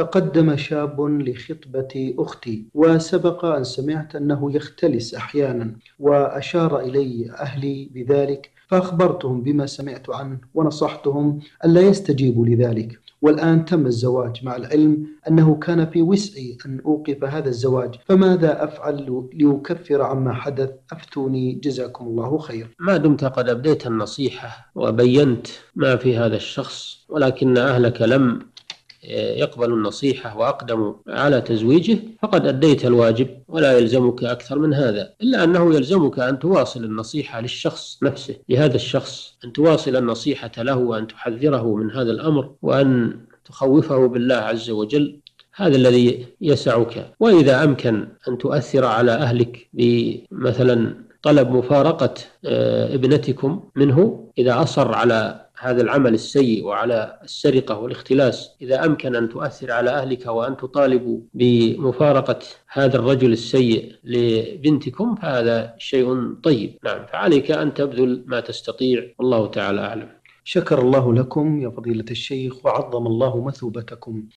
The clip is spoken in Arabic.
تقدم شاب لخطبة أختي وسبق أن سمعت أنه يختلس أحيانا وأشار إلي أهلي بذلك فأخبرتهم بما سمعت عنه ونصحتهم ألا يستجيبوا لذلك. والآن تم الزواج مع العلم أنه كان في وسعي أن أوقف هذا الزواج فماذا أفعل لأكفر عما حدث؟ أفتوني جزاكم الله خير. ما دمت قد أبديت النصيحة وبينت ما في هذا الشخص ولكن أهلك لم يقبل النصيحة وأقدموا على تزويجه فقد أديت الواجب ولا يلزمك أكثر من هذا إلا أنه يلزمك أن تواصل النصيحة للشخص نفسه. لهذا الشخص أن تواصل النصيحة له وأن تحذره من هذا الأمر وأن تخوفه بالله عز وجل. هذا الذي يسعك. وإذا أمكن أن تؤثر على أهلك بمثلا طلب مفارقة آه، ابنتكم منه إذا أصر على هذا العمل السيء وعلى السرقة والاختلاس إذا أمكن أن تؤثر على أهلك وأن تطالبوا بمفارقة هذا الرجل السيء لبنتكم فهذا شيء طيب. نعم فعليك أن تبذل ما تستطيع والله تعالى أعلم. شكر الله لكم يا فضيلة الشيخ وعظم الله مثوبتكم.